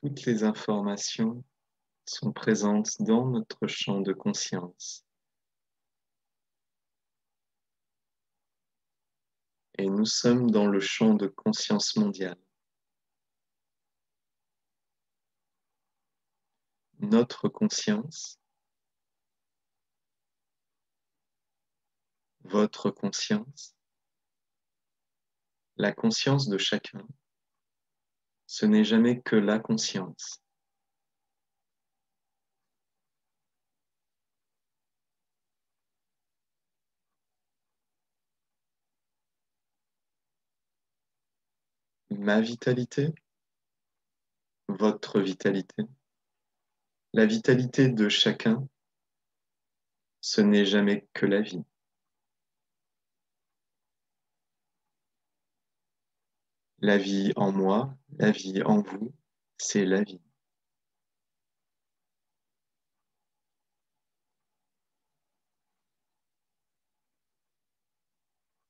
Toutes les informations sont présentes dans notre champ de conscience. Et nous sommes dans le champ de conscience mondiale. Notre conscience, votre conscience, la conscience de chacun, ce n'est jamais que la conscience. Ma vitalité, votre vitalité, la vitalité de chacun, ce n'est jamais que la vie. La vie en moi, la vie en vous, c'est la vie.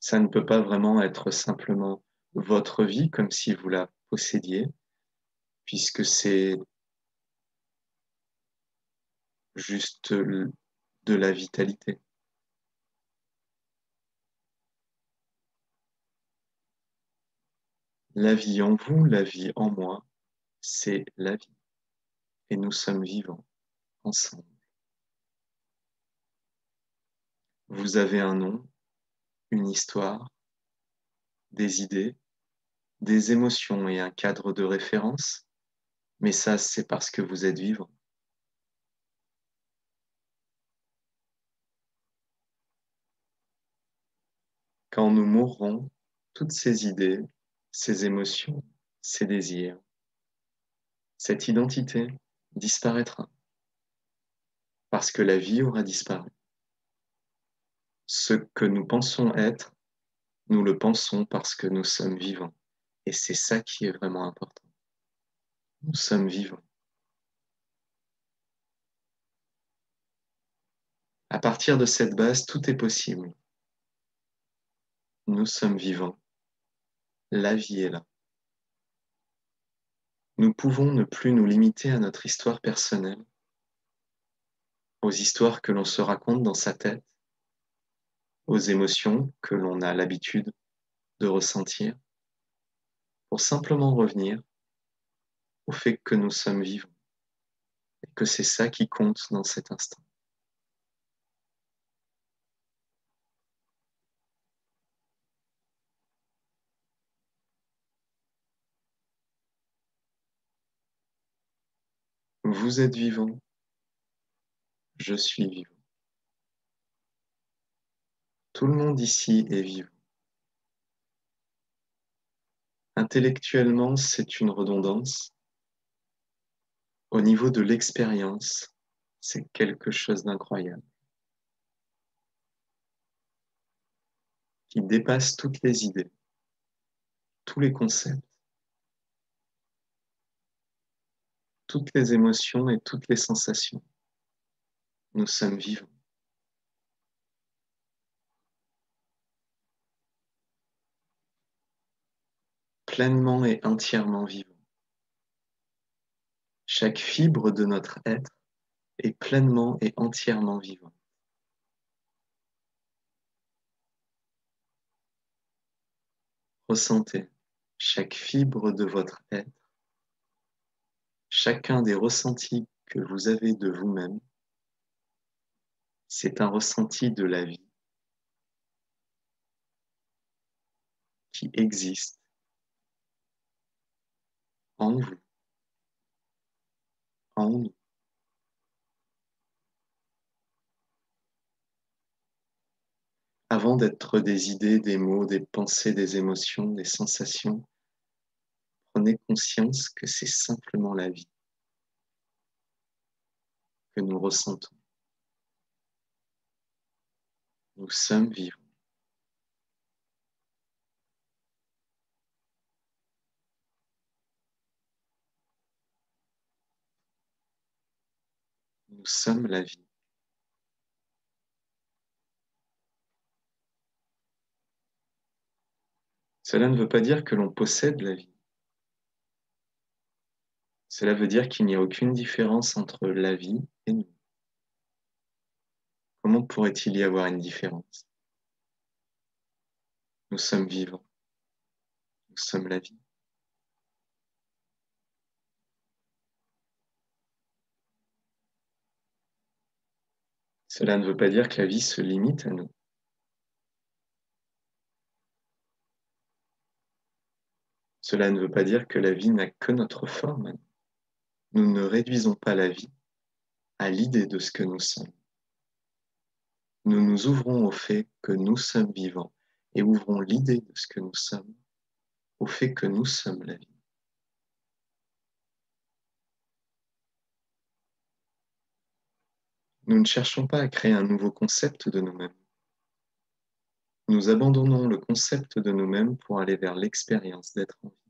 Ça ne peut pas vraiment être simplement votre vie comme si vous la possédiez, puisque c'est juste de la vitalité. La vie en vous, la vie en moi, c'est la vie. Et nous sommes vivants ensemble. Vous avez un nom, une histoire, des idées, des émotions et un cadre de référence, mais ça, c'est parce que vous êtes vivant. Quand nous mourrons, toutes ces idées, ces émotions, ces désirs, cette identité disparaîtra parce que la vie aura disparu. Ce que nous pensons être, nous le pensons parce que nous sommes vivants. Et c'est ça qui est vraiment important. Nous sommes vivants. À partir de cette base, tout est possible. Nous sommes vivants la vie est là. Nous pouvons ne plus nous limiter à notre histoire personnelle, aux histoires que l'on se raconte dans sa tête, aux émotions que l'on a l'habitude de ressentir, pour simplement revenir au fait que nous sommes vivants et que c'est ça qui compte dans cet instant. Vous êtes vivant. Je suis vivant. Tout le monde ici est vivant. Intellectuellement, c'est une redondance. Au niveau de l'expérience, c'est quelque chose d'incroyable. Qui dépasse toutes les idées, tous les concepts. Toutes les émotions et toutes les sensations. Nous sommes vivants. Pleinement et entièrement vivants. Chaque fibre de notre être est pleinement et entièrement vivant. Ressentez chaque fibre de votre être Chacun des ressentis que vous avez de vous-même, c'est un ressenti de la vie qui existe en vous, en nous. Avant d'être des idées, des mots, des pensées, des émotions, des sensations, prenez conscience que c'est simplement la vie que nous ressentons. Nous sommes vivants. Nous sommes la vie. Cela ne veut pas dire que l'on possède la vie. Cela veut dire qu'il n'y a aucune différence entre la vie et nous. Comment pourrait-il y avoir une différence? Nous sommes vivants. Nous sommes la vie. Cela ne veut pas dire que la vie se limite à nous. Cela ne veut pas dire que la vie n'a que notre forme. Nous ne réduisons pas la vie à l'idée de ce que nous sommes. Nous nous ouvrons au fait que nous sommes vivants et ouvrons l'idée de ce que nous sommes au fait que nous sommes la vie. Nous ne cherchons pas à créer un nouveau concept de nous-mêmes. Nous abandonnons le concept de nous-mêmes pour aller vers l'expérience d'être en vie.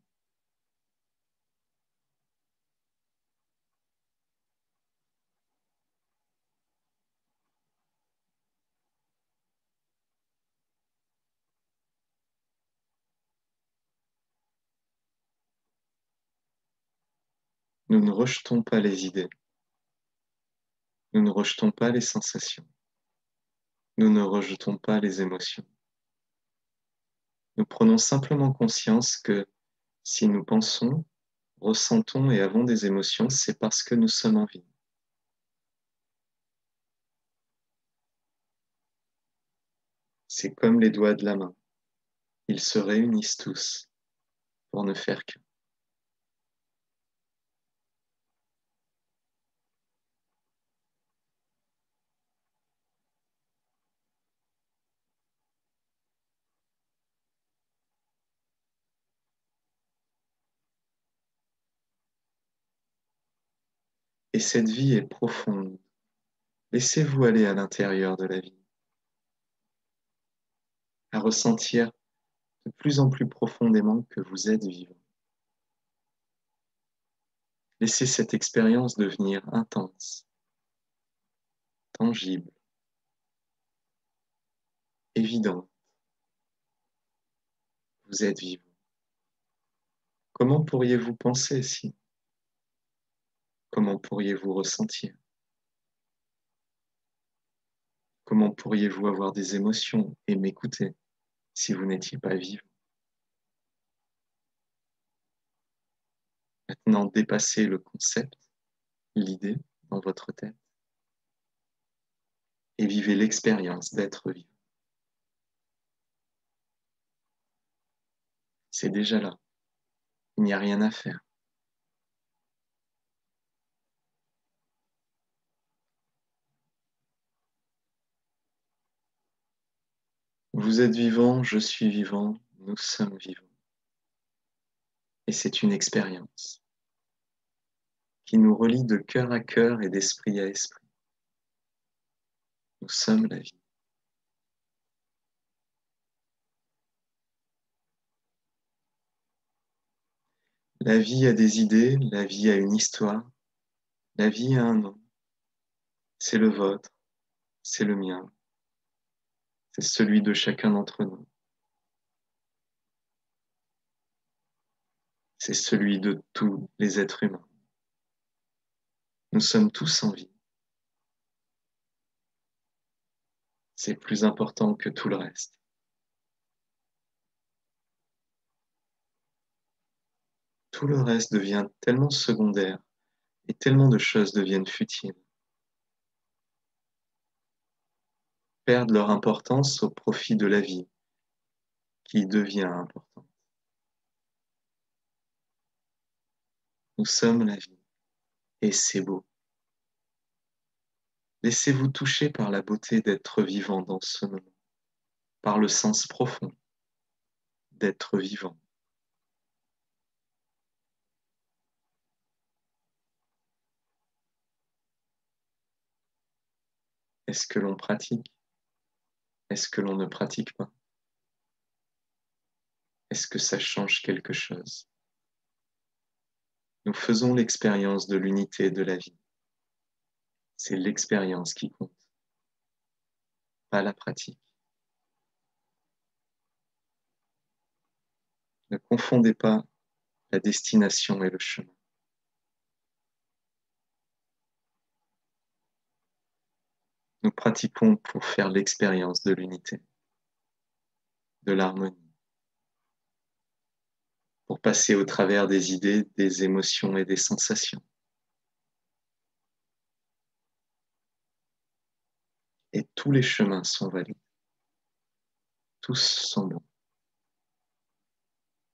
Nous ne rejetons pas les idées. Nous ne rejetons pas les sensations. Nous ne rejetons pas les émotions. Nous prenons simplement conscience que si nous pensons, ressentons et avons des émotions, c'est parce que nous sommes en vie. C'est comme les doigts de la main. Ils se réunissent tous pour ne faire qu'un. Et cette vie est profonde. Laissez-vous aller à l'intérieur de la vie, à ressentir de plus en plus profondément que vous êtes vivant. Laissez cette expérience devenir intense, tangible, évidente. Vous êtes vivant. Comment pourriez-vous penser si Comment pourriez-vous ressentir? Comment pourriez-vous avoir des émotions et m'écouter si vous n'étiez pas vivant? Maintenant, dépassez le concept, l'idée dans votre tête et vivez l'expérience d'être vivant. C'est déjà là. Il n'y a rien à faire. Vous êtes vivant, je suis vivant, nous sommes vivants. Et c'est une expérience qui nous relie de cœur à cœur et d'esprit à esprit. Nous sommes la vie. La vie a des idées, la vie a une histoire, la vie a un nom. C'est le vôtre, c'est le mien, c'est celui de chacun d'entre nous. C'est celui de tous les êtres humains. Nous sommes tous en vie. C'est plus important que tout le reste. Tout le reste devient tellement secondaire et tellement de choses deviennent futiles. Perdent leur importance au profit de la vie qui devient importante. Nous sommes la vie et c'est beau. Laissez-vous toucher par la beauté d'être vivant dans ce moment, par le sens profond d'être vivant. Est-ce que l'on pratique? Est-ce que l'on ne pratique pas? Est-ce que ça change quelque chose? Nous faisons l'expérience de l'unité de la vie. C'est l'expérience qui compte, pas la pratique. Ne confondez pas la destination et le chemin. Pratiquons pour faire l'expérience de l'unité, de l'harmonie, pour passer au travers des idées, des émotions et des sensations. Et tous les chemins sont valides. Tous sont bons.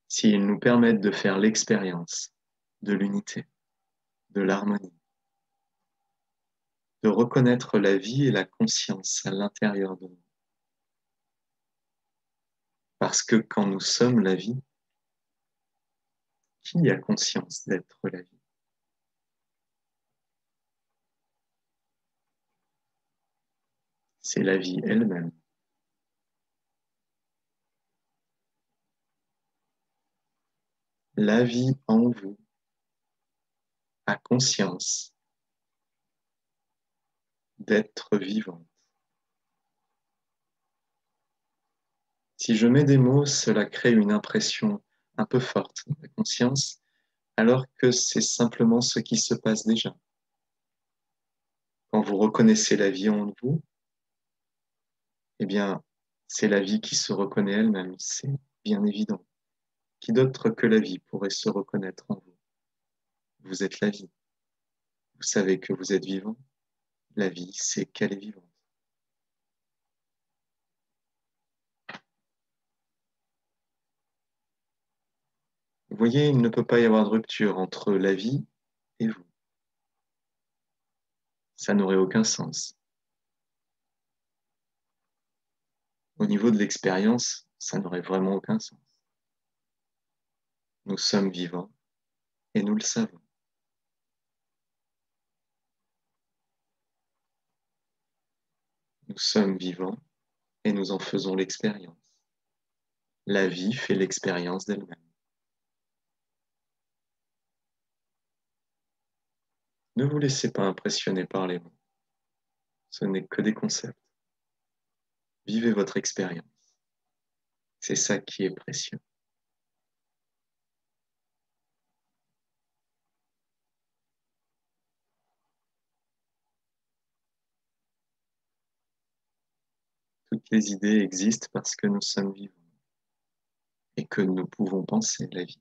S'ils nous permettent de faire l'expérience de l'unité, de l'harmonie, de reconnaître la vie et la conscience à l'intérieur de nous. Parce que quand nous sommes la vie, qui a conscience d'être la vie? C'est la vie elle-même. La vie en vous a conscience d'être vivante. Si je mets des mots, cela crée une impression un peu forte dans la conscience, alors que c'est simplement ce qui se passe déjà. Quand vous reconnaissez la vie en vous, eh bien, c'est la vie qui se reconnaît elle-même, c'est bien évident. Qui d'autre que la vie pourrait se reconnaître en vous? Vous êtes la vie. Vous savez que vous êtes vivant. La vie, c'est qu'elle est vivante. Vous voyez, il ne peut pas y avoir de rupture entre la vie et vous. Ça n'aurait aucun sens. Au niveau de l'expérience, ça n'aurait vraiment aucun sens. Nous sommes vivants et nous le savons. Nous sommes vivants et nous en faisons l'expérience. La vie fait l'expérience d'elle-même. Ne vous laissez pas impressionner par les mots. Ce n'est que des concepts. Vivez votre expérience. C'est ça qui est précieux. Toutes les idées existent parce que nous sommes vivants et que nous pouvons penser la vie.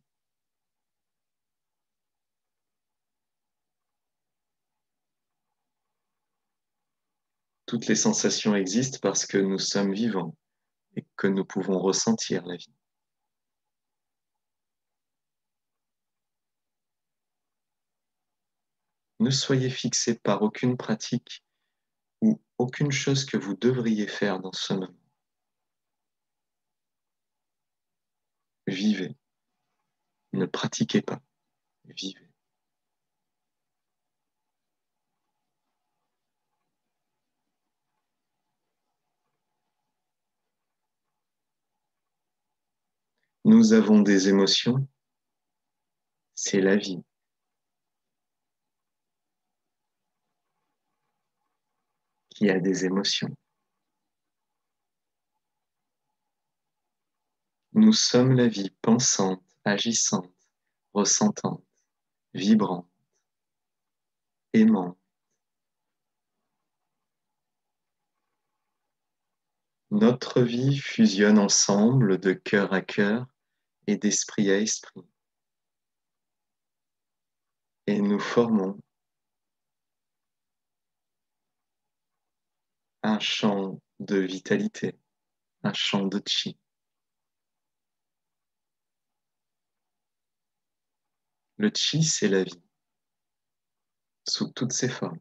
Toutes les sensations existent parce que nous sommes vivants et que nous pouvons ressentir la vie. Ne soyez fixés par aucune pratique ou aucune chose que vous devriez faire dans ce moment. Vivez. Ne pratiquez pas. Vivez. Nous avons des émotions, c'est la vie. Qui a des émotions. Nous sommes la vie pensante, agissante, ressentante, vibrante, aimante. Notre vie fusionne ensemble de cœur à cœur et d'esprit à esprit. Et nous formons un champ de vitalité, un champ de chi. Le chi, c'est la vie, sous toutes ses formes.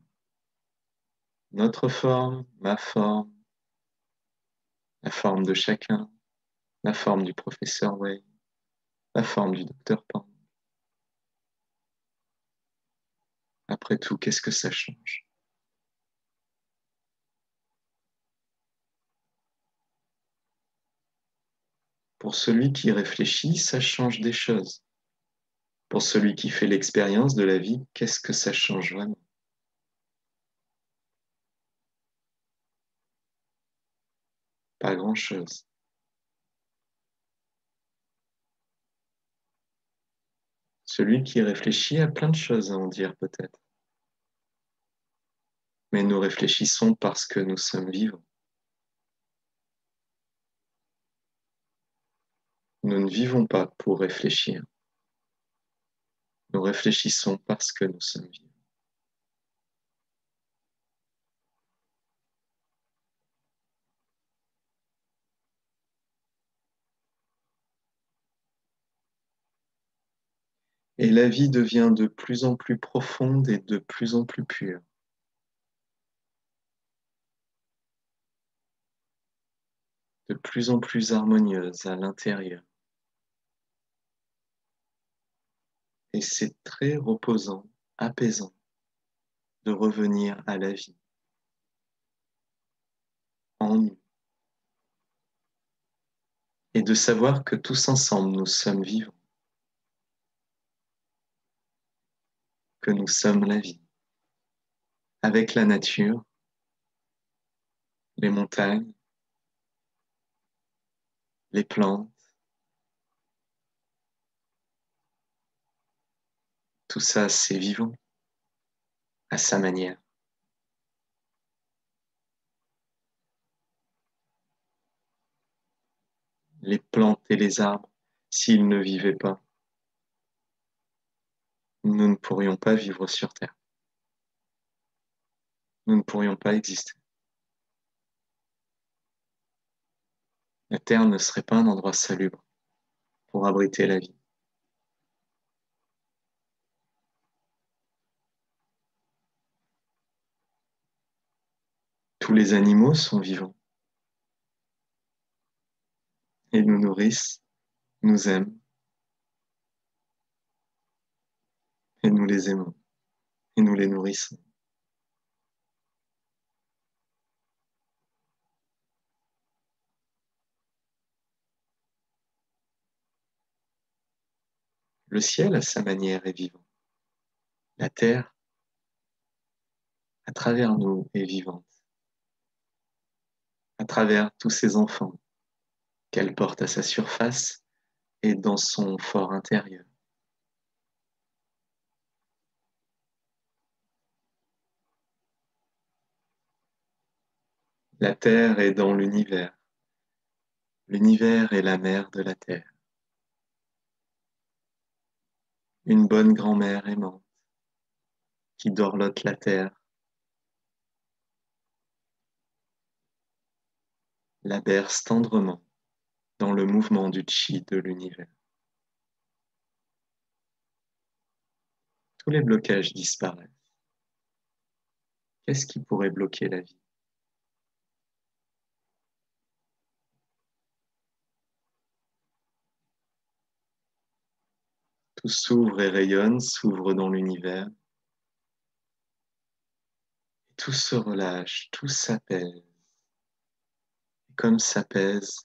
Notre forme, ma forme, la forme de chacun, la forme du professeur Wei, la forme du docteur Pan. Après tout, qu'est-ce que ça change? Pour celui qui réfléchit, ça change des choses. Pour celui qui fait l'expérience de la vie, qu'est-ce que ça change vraiment? Pas grand-chose. Celui qui réfléchit a plein de choses à en dire peut-être. mais nous réfléchissons parce que nous sommes vivants. Nous ne vivons pas pour réfléchir. Nous réfléchissons parce que nous sommes vivants. Et la vie devient de plus en plus profonde et de plus en plus pure. De plus en plus harmonieuse à l'intérieur. Et c'est très reposant, apaisant de revenir à la vie en nous. Et de savoir que tous ensemble, nous sommes vivants. Que nous sommes la vie. Avec la nature, les montagnes, les plantes, Tout ça, c'est vivant à sa manière. Les plantes et les arbres, s'ils ne vivaient pas, nous ne pourrions pas vivre sur Terre. Nous ne pourrions pas exister. La Terre ne serait pas un endroit salubre pour abriter la vie. Tous les animaux sont vivants et nous nourrissent, nous aiment et nous les aimons et nous les nourrissons. Le ciel, à sa manière, est vivant. La terre, à travers nous, est vivante à travers tous ces enfants qu'elle porte à sa surface et dans son fort intérieur. La Terre est dans l'univers. L'univers est la mère de la Terre. Une bonne grand-mère aimante qui dorlote la Terre la berce tendrement dans le mouvement du chi de l'univers. Tous les blocages disparaissent. Qu'est-ce qui pourrait bloquer la vie? Tout s'ouvre et rayonne, s'ouvre dans l'univers. Tout se relâche, tout s'apaise comme ça pèse,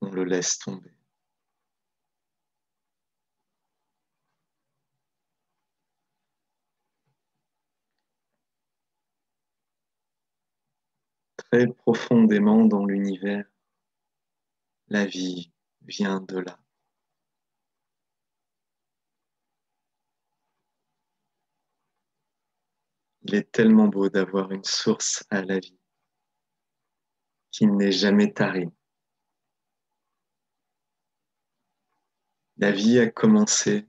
on le laisse tomber. Très profondément dans l'univers, la vie vient de là. Il est tellement beau d'avoir une source à la vie n'est jamais tari. La vie a commencé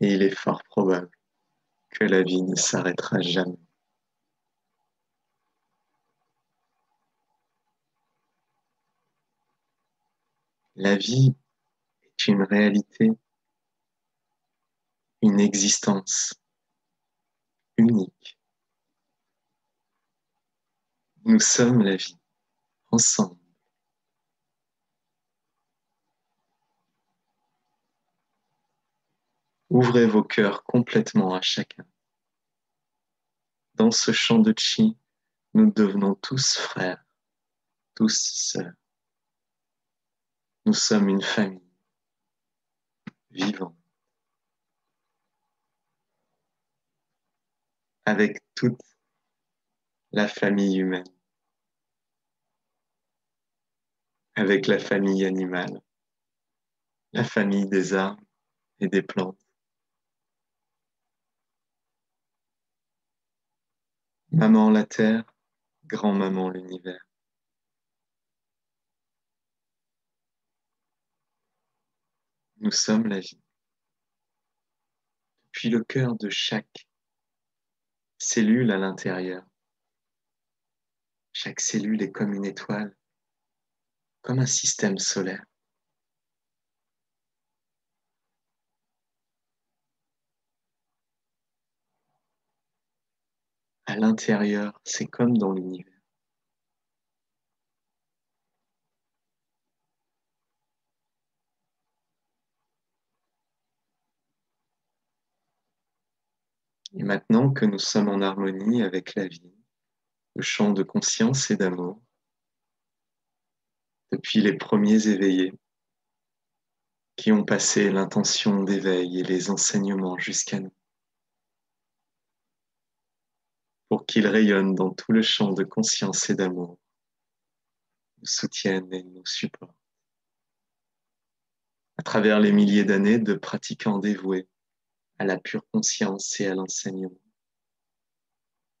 et il est fort probable que la vie ne s'arrêtera jamais. La vie est une réalité, une existence unique. Nous sommes la vie, ensemble. Ouvrez vos cœurs complètement à chacun. Dans ce champ de chi, nous devenons tous frères, tous sœurs. Nous sommes une famille vivante, avec toute la famille humaine, avec la famille animale, la famille des arbres et des plantes, Maman la Terre, grand-maman l'univers. Nous sommes la vie. Puis le cœur de chaque cellule à l'intérieur. Chaque cellule est comme une étoile, comme un système solaire. À l'intérieur, c'est comme dans l'univers. Et maintenant que nous sommes en harmonie avec la vie, champ de conscience et d'amour, depuis les premiers éveillés qui ont passé l'intention d'éveil et les enseignements jusqu'à nous, pour qu'ils rayonnent dans tout le champ de conscience et d'amour, nous soutiennent et nous supportent. À travers les milliers d'années de pratiquants dévoués à la pure conscience et à l'enseignement,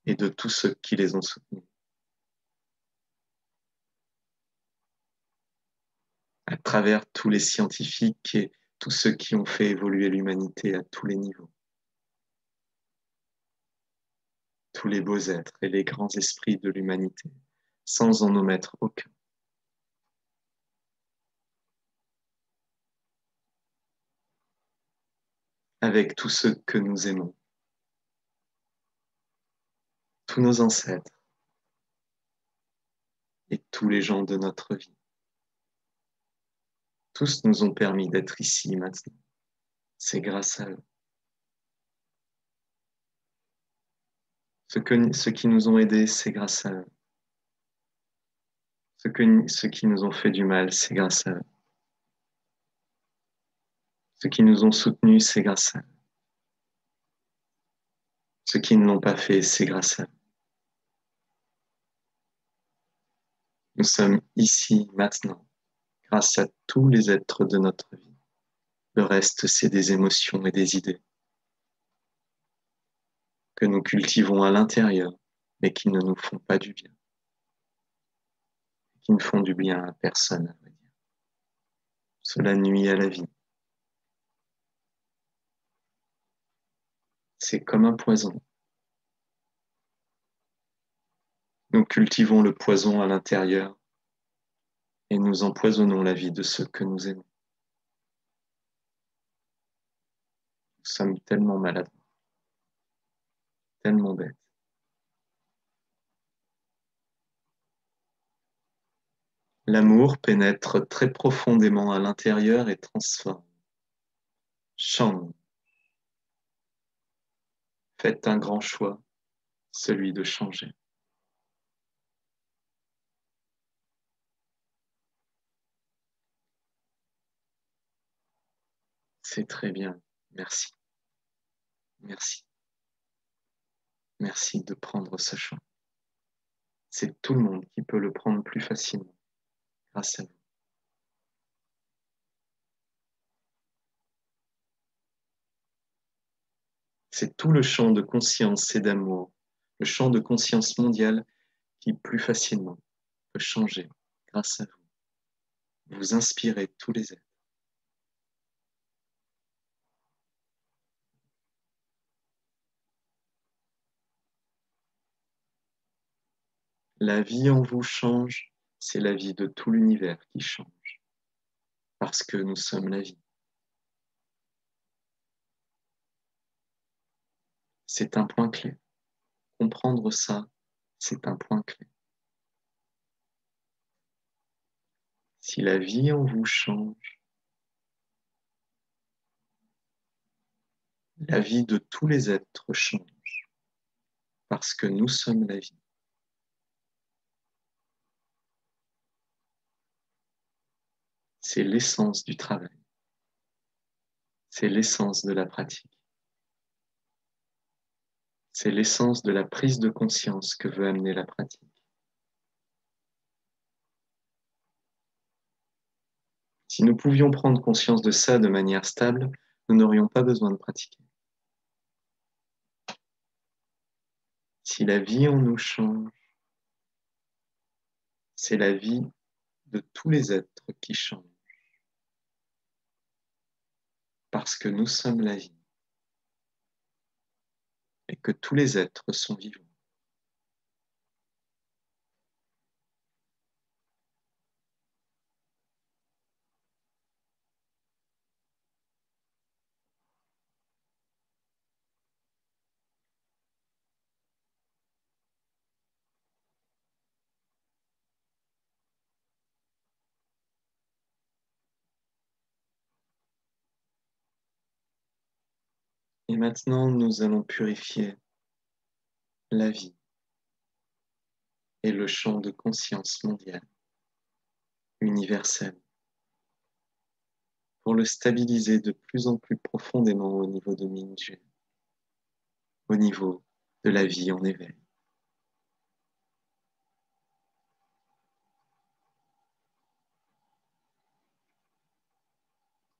et de tous ceux qui les ont soutenus. À travers tous les scientifiques et tous ceux qui ont fait évoluer l'humanité à tous les niveaux. Tous les beaux êtres et les grands esprits de l'humanité, sans en omettre aucun. avec tous ceux que nous aimons, tous nos ancêtres et tous les gens de notre vie. Tous nous ont permis d'être ici maintenant. C'est grâce à eux. Ceux, qui nous ont aidés, c'est grâce à eux. ceux qui nous ont fait du mal, c'est grâce à eux. Ceux qui nous ont soutenus, c'est grâce à eux. Ceux qui ne l'ont pas fait, c'est grâce à eux. Nous sommes ici maintenant, grâce à tous les êtres de notre vie. Le reste, c'est des émotions et des idées que nous cultivons à l'intérieur, mais qui ne nous font pas du bien, qui ne font du bien à personne, à vrai dire. Cela nuit à la vie. c'est comme un poison. Nous cultivons le poison à l'intérieur et nous empoisonnons la vie de ceux que nous aimons. Nous sommes tellement maladroits, tellement bêtes. L'amour pénètre très profondément à l'intérieur et transforme, change, Faites un grand choix, celui de changer. C'est très bien, merci. Merci. Merci de prendre ce choix. C'est tout le monde qui peut le prendre plus facilement grâce à vous. C'est tout le champ de conscience et d'amour, le champ de conscience mondial qui plus facilement peut changer grâce à vous. Vous inspirez tous les êtres. La vie en vous change, c'est la vie de tout l'univers qui change, parce que nous sommes la vie. C'est un point clé. Comprendre ça, c'est un point clé. Si la vie en vous change, la vie de tous les êtres change, parce que nous sommes la vie. C'est l'essence du travail. C'est l'essence de la pratique. C'est l'essence de la prise de conscience que veut amener la pratique. Si nous pouvions prendre conscience de ça de manière stable, nous n'aurions pas besoin de pratiquer. Si la vie en nous change, c'est la vie de tous les êtres qui changent. Parce que nous sommes la vie et que tous les êtres sont vivants. Et maintenant, nous allons purifier la vie et le champ de conscience mondial, universel, pour le stabiliser de plus en plus profondément au niveau de Minje, au niveau de la vie en éveil.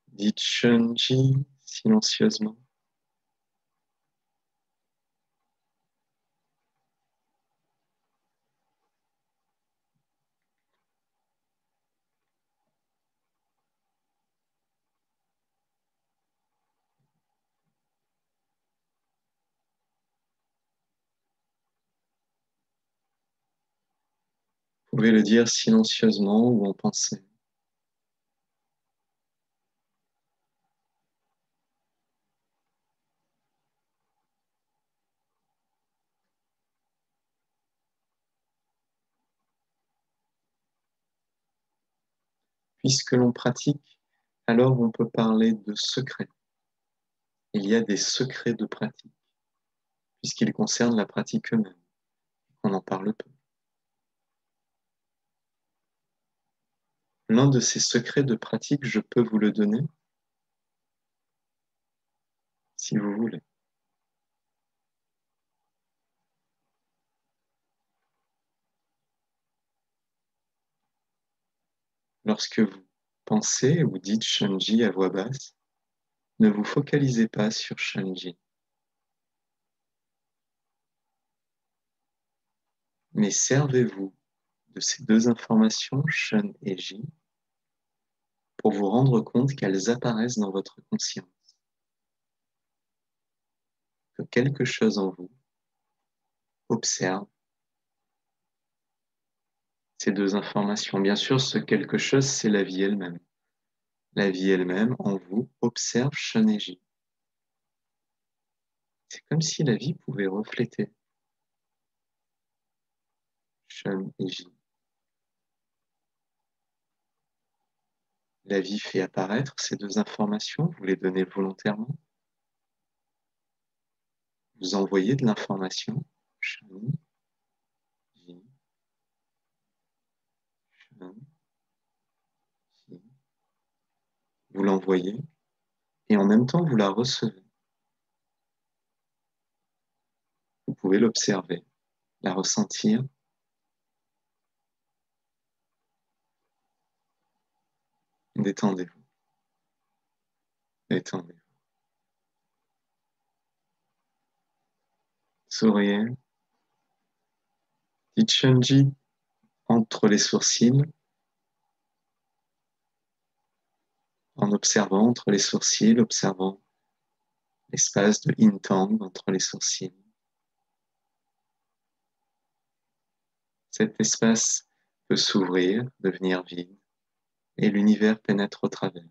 Dites Shunji silencieusement. Vous pouvez le dire silencieusement ou en pensée. Puisque l'on pratique, alors on peut parler de secrets. Il y a des secrets de pratique, puisqu'ils concernent la pratique eux-mêmes. On en parle peu. L'un de ces secrets de pratique, je peux vous le donner si vous voulez. Lorsque vous pensez ou dites Shanji à voix basse, ne vous focalisez pas sur Shanji. Mais servez-vous de ces deux informations, Shun et Ji, pour vous rendre compte qu'elles apparaissent dans votre conscience. Que quelque chose en vous observe ces deux informations. Bien sûr, ce quelque chose, c'est la vie elle-même. La vie elle-même, en vous, observe Ji. C'est comme si la vie pouvait refléter Shun et Ji. La vie fait apparaître ces deux informations, vous les donnez volontairement? Vous envoyez de l'information. Vous l'envoyez et en même temps vous la recevez. Vous pouvez l'observer, la ressentir Détendez-vous. Détendez-vous. Souriez. Dites entre les sourcils. En observant entre les sourcils, observant l'espace de intang entre les sourcils. Cet espace peut s'ouvrir, devenir vide et l'univers pénètre au travers.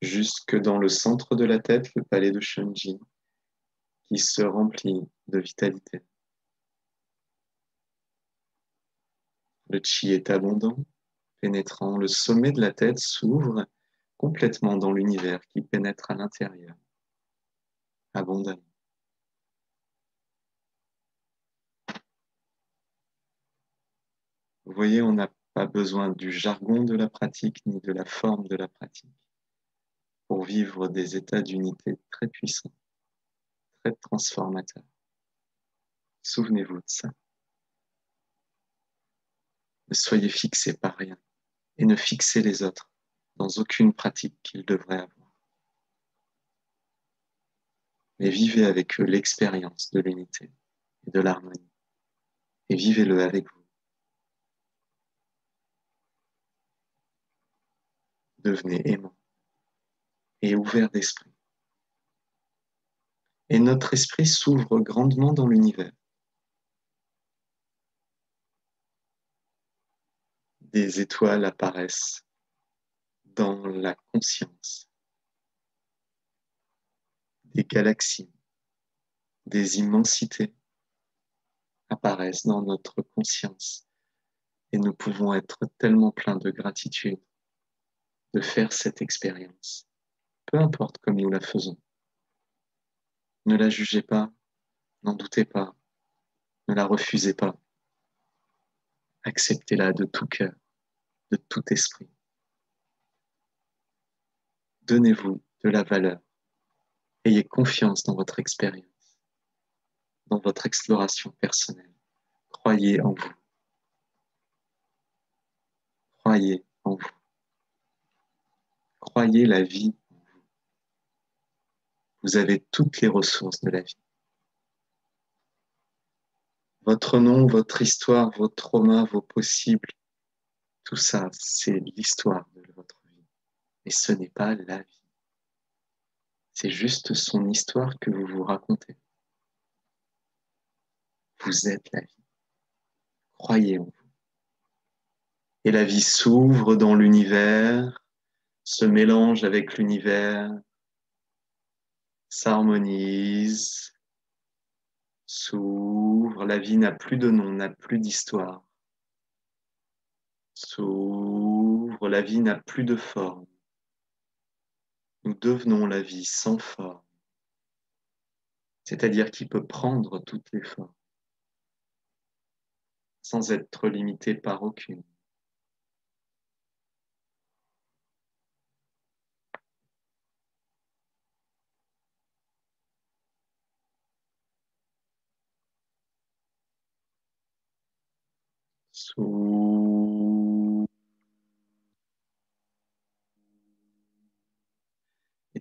Jusque dans le centre de la tête, le palais de Shunji, qui se remplit de vitalité. Le chi est abondant, pénétrant. Le sommet de la tête s'ouvre complètement dans l'univers qui pénètre à l'intérieur, abondamment. Voyez, on n'a pas besoin du jargon de la pratique ni de la forme de la pratique pour vivre des états d'unité très puissants, très transformateurs. Souvenez-vous de ça. Ne soyez fixés par rien et ne fixez les autres dans aucune pratique qu'ils devraient avoir. mais vivez avec eux l'expérience de l'unité et de l'harmonie. Et vivez-le avec vous. Devenez aimant et ouvert d'esprit. Et notre esprit s'ouvre grandement dans l'univers. Des étoiles apparaissent dans la conscience des galaxies, des immensités apparaissent dans notre conscience et nous pouvons être tellement pleins de gratitude faire cette expérience, peu importe comme nous la faisons. Ne la jugez pas, n'en doutez pas, ne la refusez pas. Acceptez-la de tout cœur, de tout esprit. Donnez-vous de la valeur Ayez confiance dans votre expérience, dans votre exploration personnelle. Croyez en vous. Croyez en vous. Croyez la vie vous. Vous avez toutes les ressources de la vie. Votre nom, votre histoire, vos traumas, vos possibles, tout ça, c'est l'histoire de votre vie. Mais ce n'est pas la vie. C'est juste son histoire que vous vous racontez. Vous êtes la vie. Croyez en vous. Et la vie s'ouvre dans l'univers, se mélange avec l'univers, s'harmonise, s'ouvre. La vie n'a plus de nom, n'a plus d'histoire. S'ouvre, la vie n'a plus de forme nous devenons la vie sans forme, c'est-à-dire qui peut prendre toutes les formes, sans être limité par aucune.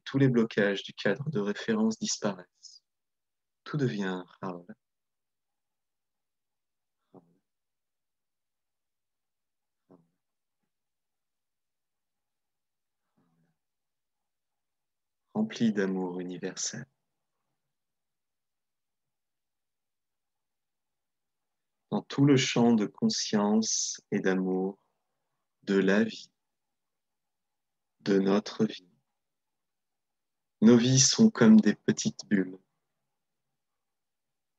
Tous les blocages du cadre de référence disparaissent. Tout devient. Rempli d'amour universel. Dans tout le champ de conscience et d'amour de la vie, de notre vie. Nos vies sont comme des petites bulles.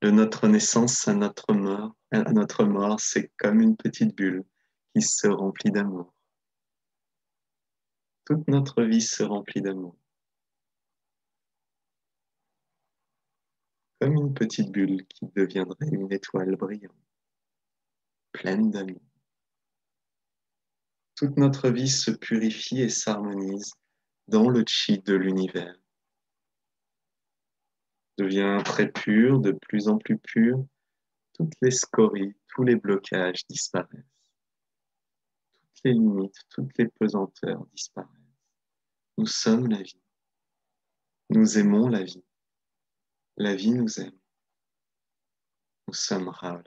De notre naissance à notre mort, à notre mort, c'est comme une petite bulle qui se remplit d'amour. Toute notre vie se remplit d'amour. Comme une petite bulle qui deviendrait une étoile brillante, pleine d'amour. Toute notre vie se purifie et s'harmonise dans le chi de l'univers devient très pur, de plus en plus pur. Toutes les scories, tous les blocages disparaissent. Toutes les limites, toutes les pesanteurs disparaissent. Nous sommes la vie. Nous aimons la vie. La vie nous aime. Nous sommes Raoul.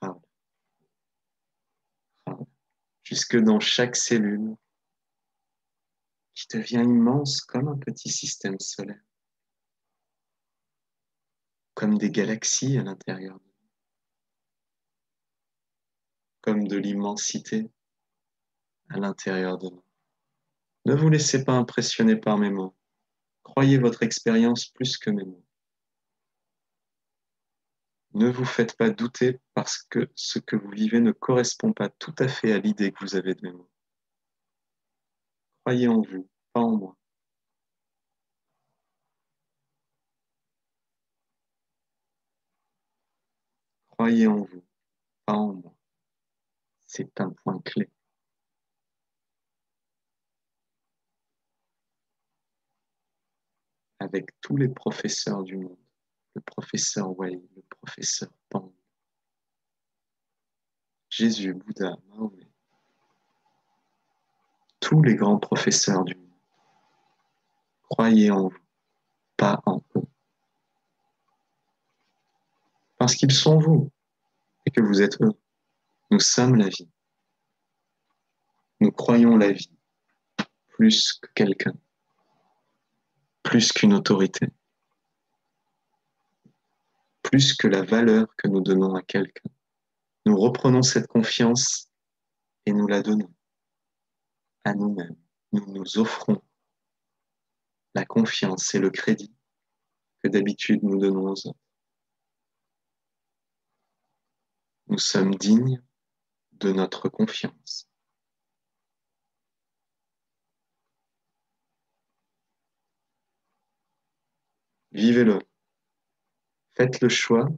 Raoul. Jusque dans chaque cellule, qui devient immense comme un petit système solaire, comme des galaxies à l'intérieur de nous, comme de l'immensité à l'intérieur de nous. Ne vous laissez pas impressionner par mes mots. Croyez votre expérience plus que mes mots. Ne vous faites pas douter parce que ce que vous vivez ne correspond pas tout à fait à l'idée que vous avez de mots. Croyez en vous, pas en moi. Croyez en vous, pas en moi. C'est un point clé. Avec tous les professeurs du monde, le professeur Wei, le professeur Jésus, Bouddha, Mahomet, tous les grands professeurs du monde. Croyez en vous. pas en eux. Parce qu'ils sont vous et que vous êtes eux. Nous sommes la vie. Nous croyons la vie plus que quelqu'un, plus qu'une autorité, que la valeur que nous donnons à quelqu'un. Nous reprenons cette confiance et nous la donnons à nous-mêmes. Nous nous offrons la confiance et le crédit que d'habitude nous donnons aux autres. Nous sommes dignes de notre confiance. Vivez-le. Faites le choix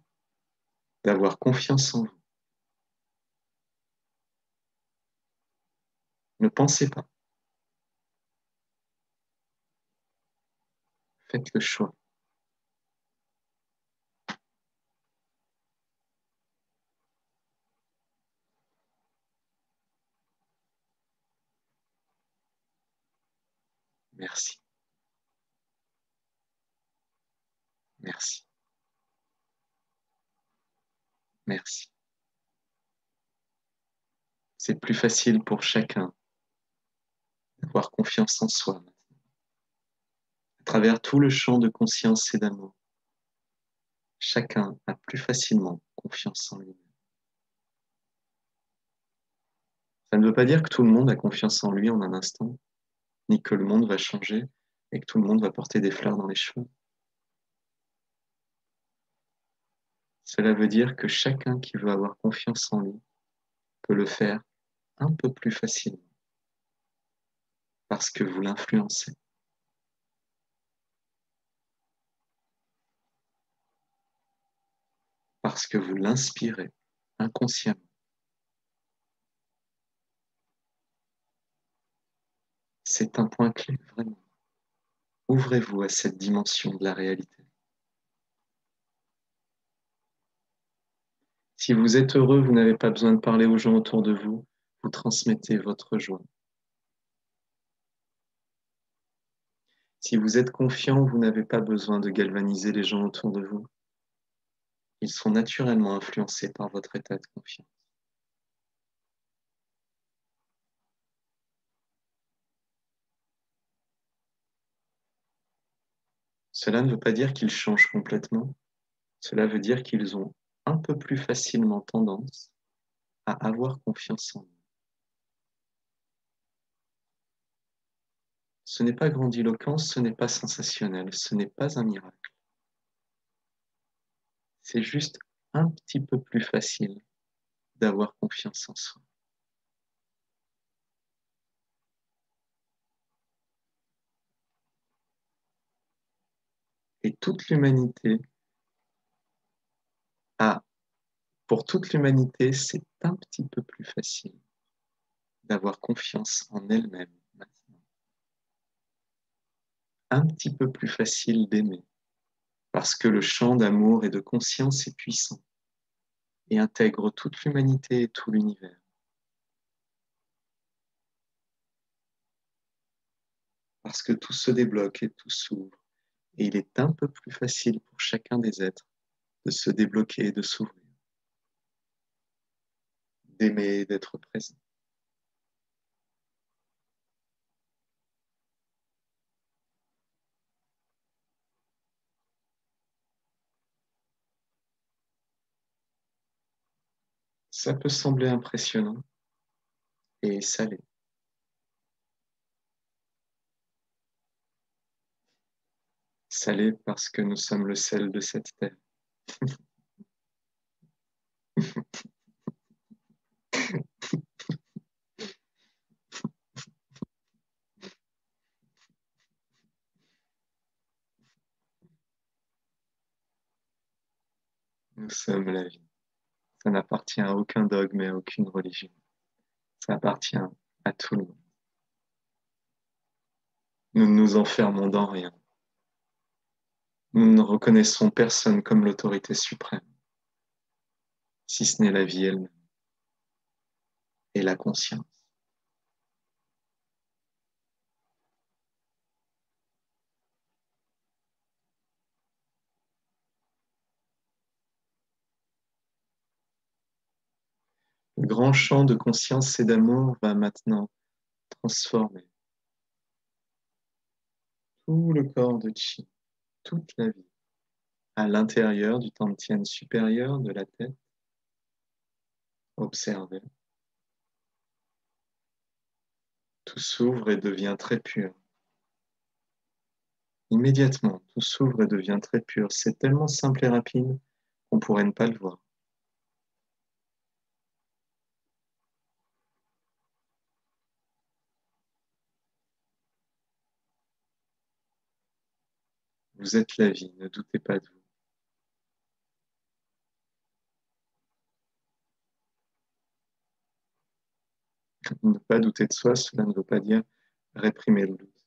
d'avoir confiance en vous. Ne pensez pas. Faites le choix. Merci. Merci. Merci. C'est plus facile pour chacun d'avoir confiance en soi À travers tout le champ de conscience et d'amour, chacun a plus facilement confiance en lui-même. Ça ne veut pas dire que tout le monde a confiance en lui en un instant, ni que le monde va changer et que tout le monde va porter des fleurs dans les cheveux. Cela veut dire que chacun qui veut avoir confiance en lui peut le faire un peu plus facilement parce que vous l'influencez. Parce que vous l'inspirez inconsciemment. C'est un point clé, vraiment. Ouvrez-vous à cette dimension de la réalité. Si vous êtes heureux, vous n'avez pas besoin de parler aux gens autour de vous, vous transmettez votre joie. Si vous êtes confiant, vous n'avez pas besoin de galvaniser les gens autour de vous. Ils sont naturellement influencés par votre état de confiance. Cela ne veut pas dire qu'ils changent complètement. Cela veut dire qu'ils ont un peu plus facilement tendance à avoir confiance en eux. Ce n'est pas grandiloquent, ce n'est pas sensationnel, ce n'est pas un miracle. C'est juste un petit peu plus facile d'avoir confiance en soi. Et toute l'humanité a, pour toute l'humanité, c'est un petit peu plus facile d'avoir confiance en elle-même un petit peu plus facile d'aimer, parce que le champ d'amour et de conscience est puissant et intègre toute l'humanité et tout l'univers. Parce que tout se débloque et tout s'ouvre, et il est un peu plus facile pour chacun des êtres de se débloquer de s'ouvrir, d'aimer d'être présent. Ça peut sembler impressionnant et salé. Salé parce que nous sommes le sel de cette terre. Nous sommes la vie. Ça n'appartient à aucun dogme et à aucune religion. Ça appartient à tout le monde. Nous ne nous enfermons dans rien nous ne reconnaissons personne comme l'autorité suprême, si ce n'est la vie elle-même et la conscience. Le grand champ de conscience et d'amour va maintenant transformer tout le corps de Chi toute la vie, à l'intérieur du tantien supérieur de la tête. Observez. Tout s'ouvre et devient très pur. Immédiatement, tout s'ouvre et devient très pur. C'est tellement simple et rapide qu'on pourrait ne pas le voir. Vous êtes la vie, ne doutez pas de vous. Ne pas douter de soi, cela ne veut pas dire réprimer le doute.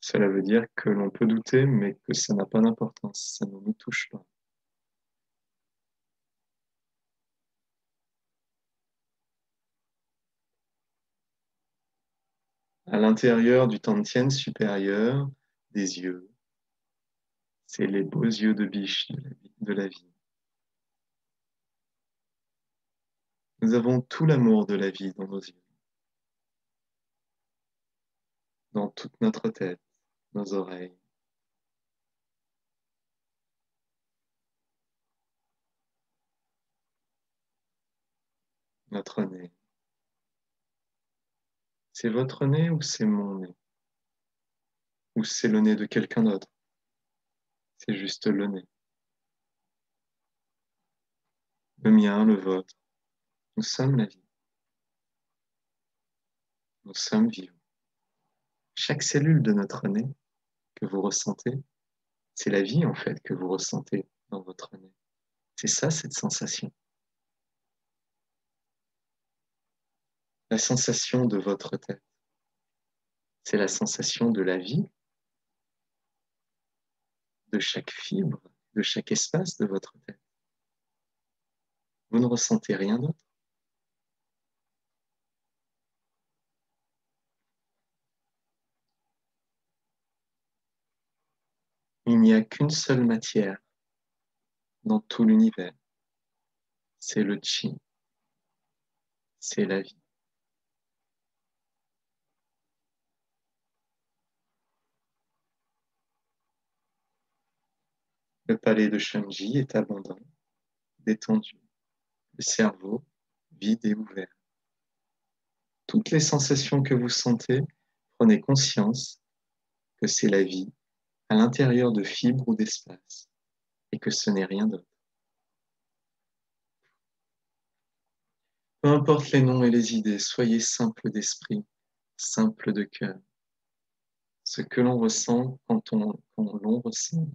Cela veut dire que l'on peut douter, mais que ça n'a pas d'importance, ça ne nous touche pas. À l'intérieur du Tantien supérieur, des yeux, c'est les beaux yeux de biche de la vie. Nous avons tout l'amour de la vie dans nos yeux, dans toute notre tête, nos oreilles. Notre nez. C'est votre nez ou c'est mon nez? Ou c'est le nez de quelqu'un d'autre? C'est juste le nez. Le mien, le vôtre. Nous sommes la vie. Nous sommes vivants. Chaque cellule de notre nez que vous ressentez, c'est la vie en fait que vous ressentez dans votre nez. C'est ça cette sensation. La sensation de votre tête, c'est la sensation de la vie de chaque fibre, de chaque espace de votre tête. Vous ne ressentez rien d'autre. Il n'y a qu'une seule matière dans tout l'univers. C'est le chi. C'est la vie. Le palais de Shamji est abondant, détendu, le cerveau vide et ouvert. Toutes les sensations que vous sentez, prenez conscience que c'est la vie à l'intérieur de fibres ou d'espace et que ce n'est rien d'autre. Peu importe les noms et les idées, soyez simple d'esprit, simple de cœur. Ce que l'on ressent quand on, quand l'on ressent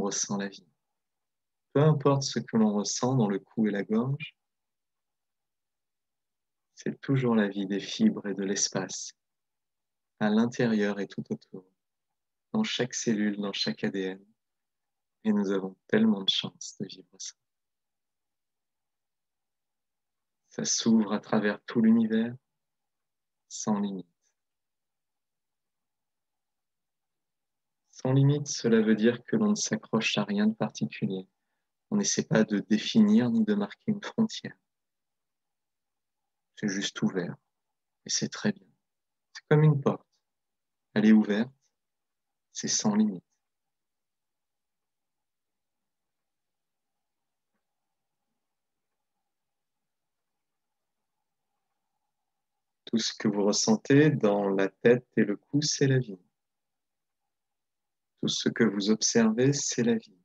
ressent la vie. Peu importe ce que l'on ressent dans le cou et la gorge, c'est toujours la vie des fibres et de l'espace, à l'intérieur et tout autour, dans chaque cellule, dans chaque ADN. Et nous avons tellement de chance de vivre ça. Ça s'ouvre à travers tout l'univers, sans limite. Sans limite, cela veut dire que l'on ne s'accroche à rien de particulier. On n'essaie pas de définir ni de marquer une frontière. C'est juste ouvert. Et c'est très bien. C'est comme une porte. Elle est ouverte. C'est sans limite. Tout ce que vous ressentez dans la tête et le cou, c'est la vie. Tout ce que vous observez, c'est la vie.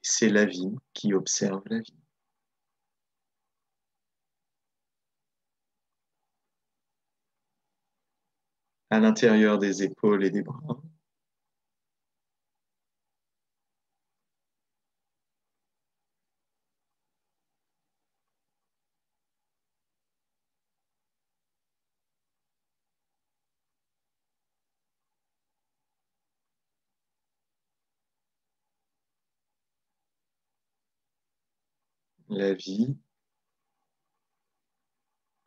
C'est la vie qui observe la vie. À l'intérieur des épaules et des bras, la vie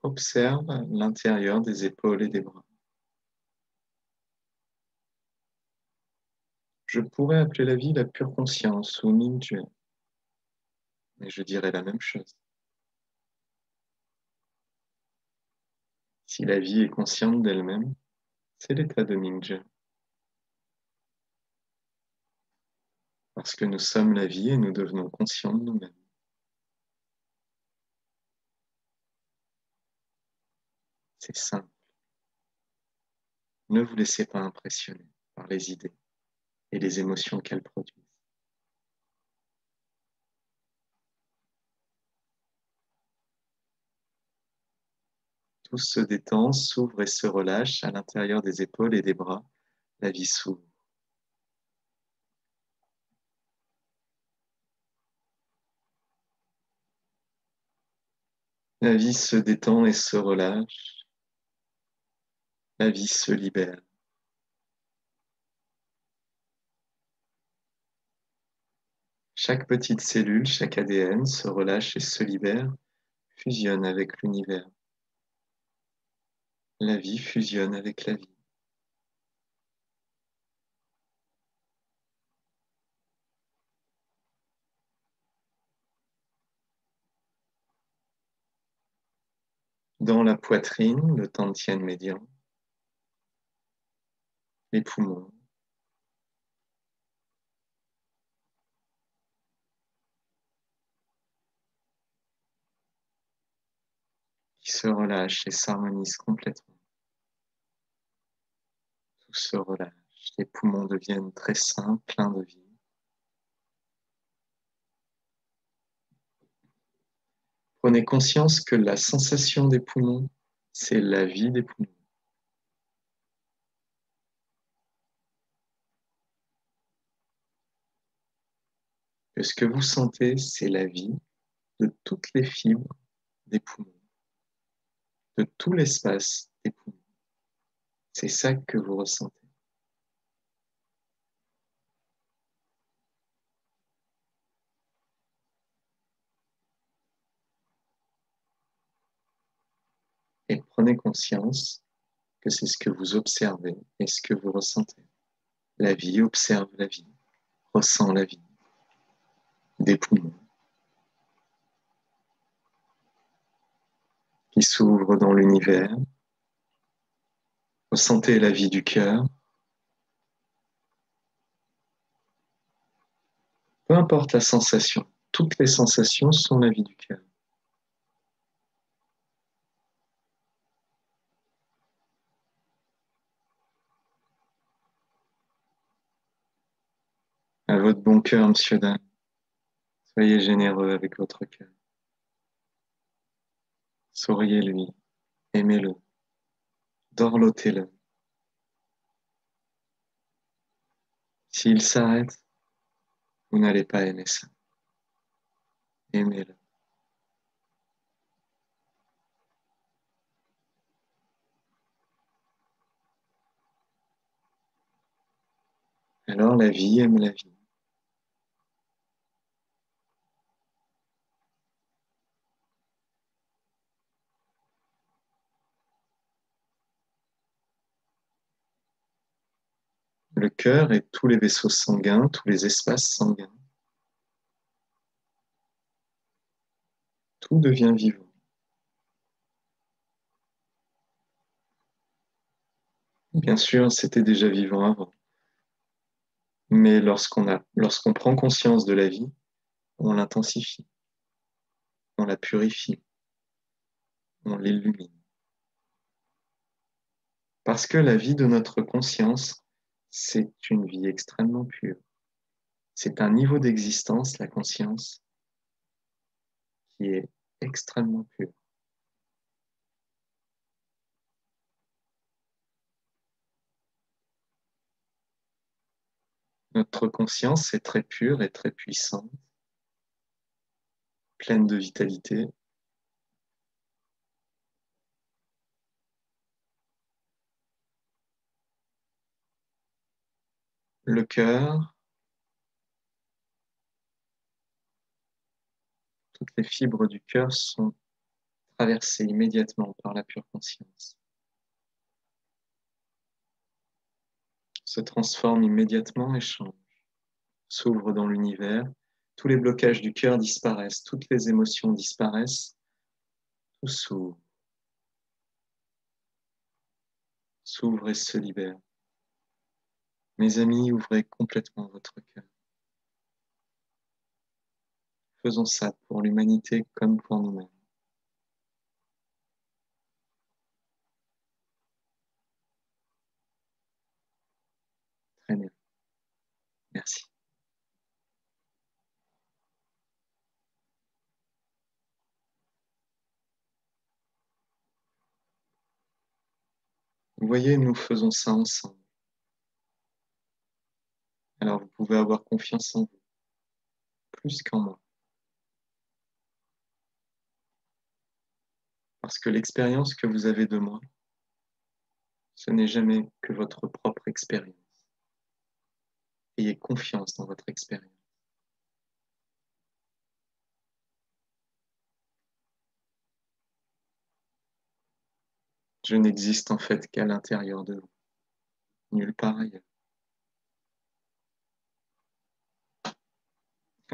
observe l'intérieur des épaules et des bras. « Je pourrais appeler la vie la pure conscience ou Ninjue. Mais je dirais la même chose. Si la vie est consciente d'elle-même, c'est l'état de Mingja. Parce que nous sommes la vie et nous devenons conscients de nous-mêmes. C'est simple. Ne vous laissez pas impressionner par les idées et les émotions qu'elles produisent. Tout se détend, s'ouvre et se relâche à l'intérieur des épaules et des bras. La vie s'ouvre. La vie se détend et se relâche. La vie se libère. Chaque petite cellule, chaque ADN se relâche et se libère, fusionne avec l'univers. La vie fusionne avec la vie. Dans la poitrine, le tantien médian, les poumons, qui se relâche et s'harmonise complètement. Tout se relâche, les poumons deviennent très sains, pleins de vie. Prenez conscience que la sensation des poumons, c'est la vie des poumons. Que ce que vous sentez, c'est la vie de toutes les fibres des poumons de tout l'espace des poumons. C'est ça que vous ressentez. Et prenez conscience que c'est ce que vous observez et ce que vous ressentez. La vie observe la vie, ressent la vie des poumons. qui s'ouvre dans l'univers. Ressentez la vie du cœur. Peu importe la sensation, toutes les sensations sont la vie du cœur. À votre bon cœur, Monsieur Dan. Soyez généreux avec votre cœur. Souriez-lui, aimez-le, dorlotez-le. S'il s'arrête, vous n'allez pas aimer ça. Aimez-le. Alors la vie aime la vie. Le cœur et tous les vaisseaux sanguins, tous les espaces sanguins. Tout devient vivant. Bien sûr, c'était déjà vivant avant. Mais lorsqu'on prend conscience de la vie, on l'intensifie, on la purifie, on l'illumine. Parce que la vie de notre conscience c'est une vie extrêmement pure. C'est un niveau d'existence, la conscience, qui est extrêmement pur. Notre conscience est très pure et très puissante, pleine de vitalité, le cœur, toutes les fibres du cœur sont traversées immédiatement par la pure conscience, se transforment immédiatement et changent, s'ouvrent dans l'univers tous les blocages du cœur disparaissent, toutes les émotions disparaissent, tout s'ouvre. S'ouvre et se libère. Mes amis, ouvrez complètement votre cœur. Faisons ça pour l'humanité comme pour nous-mêmes. Très bien. Merci. Vous voyez, nous faisons ça ensemble. Alors vous pouvez avoir confiance en vous, plus qu'en moi. Parce que l'expérience que vous avez de moi, ce n'est jamais que votre propre expérience. Ayez confiance dans votre expérience. Je n'existe en fait qu'à l'intérieur de vous, nulle part ailleurs.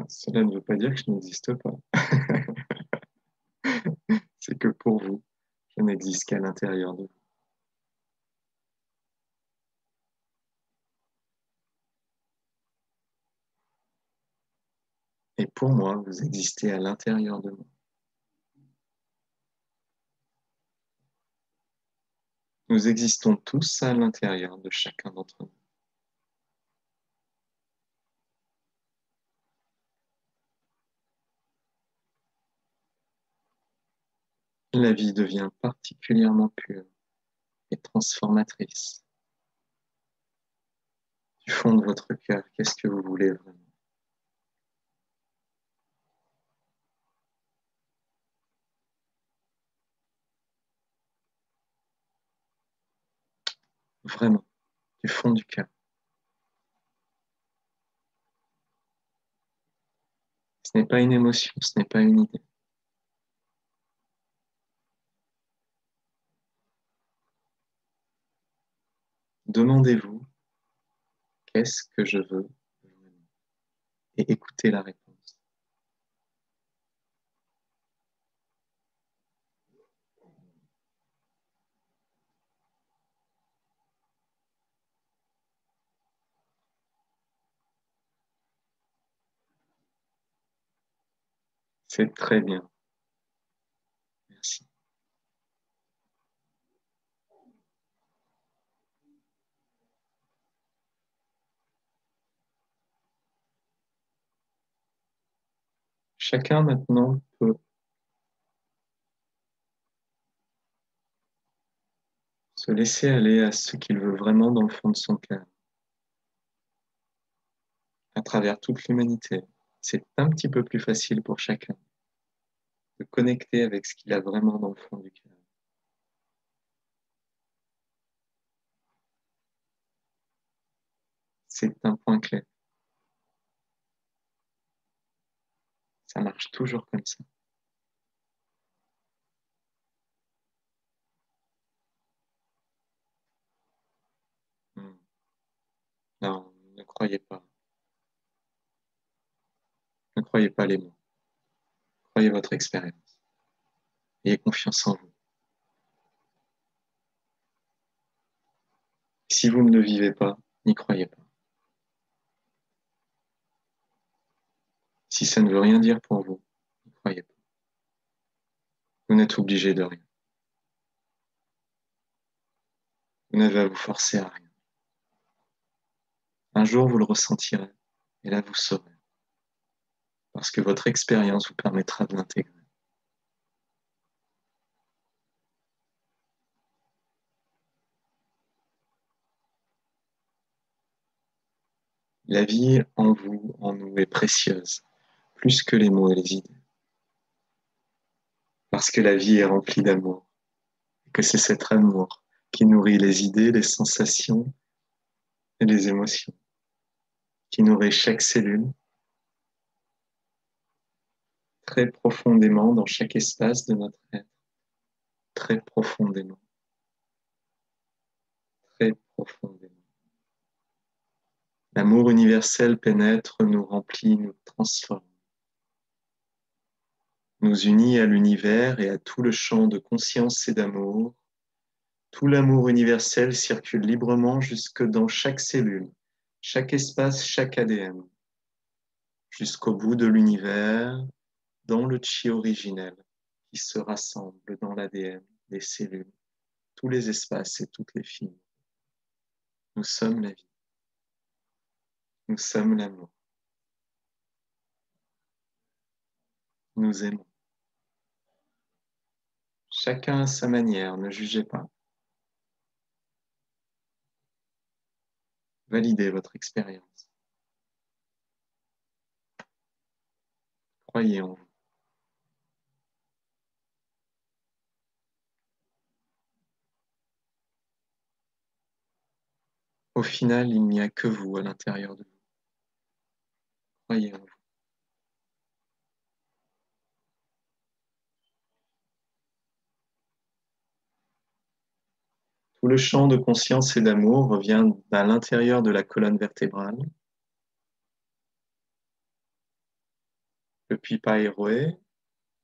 Cela ne veut pas dire que je n'existe pas. C'est que pour vous, je n'existe qu'à l'intérieur de vous. Et pour moi, vous existez à l'intérieur de moi. Nous existons tous à l'intérieur de chacun d'entre nous. La vie devient particulièrement pure et transformatrice. Du fond de votre cœur, qu'est-ce que vous voulez vraiment? Vraiment, du fond du cœur. Ce n'est pas une émotion, ce n'est pas une idée. Demandez-vous qu'est-ce que je veux et écoutez la réponse. C'est très bien. Merci. Chacun maintenant peut se laisser aller à ce qu'il veut vraiment dans le fond de son cœur, à travers toute l'humanité. C'est un petit peu plus facile pour chacun de connecter avec ce qu'il a vraiment dans le fond du cœur. C'est un point clé. Ça marche toujours comme ça. Hmm. Non, ne croyez pas. Ne croyez pas les mots. Croyez votre expérience. Ayez confiance en vous. Si vous ne vivez pas, n'y croyez pas. Si ça ne veut rien dire pour vous, n'y croyez pas. Vous n'êtes obligé de rien. Vous n'avez à vous forcer à rien. Un jour, vous le ressentirez, et là, vous saurez parce que votre expérience vous permettra de l'intégrer. La vie en vous, en nous, est précieuse, plus que les mots et les idées. Parce que la vie est remplie d'amour, et que c'est cet amour qui nourrit les idées, les sensations et les émotions, qui nourrit chaque cellule très profondément dans chaque espace de notre être, très profondément, très profondément. L'amour universel pénètre, nous remplit, nous transforme. Nous unit à l'univers et à tout le champ de conscience et d'amour. Tout l'amour universel circule librement jusque dans chaque cellule, chaque espace, chaque ADN, jusqu'au bout de l'univers, dans le chi originel qui se rassemble dans l'ADN, les cellules, tous les espaces et toutes les fibres. Nous sommes la vie. Nous sommes l'amour. Nous aimons. Chacun à sa manière, ne jugez pas. Validez votre expérience. Croyez en vous. Au final, il n'y a que vous à l'intérieur de vous. Croyez en vous. Tout le champ de conscience et d'amour revient à l'intérieur de la colonne vertébrale. Le pipa et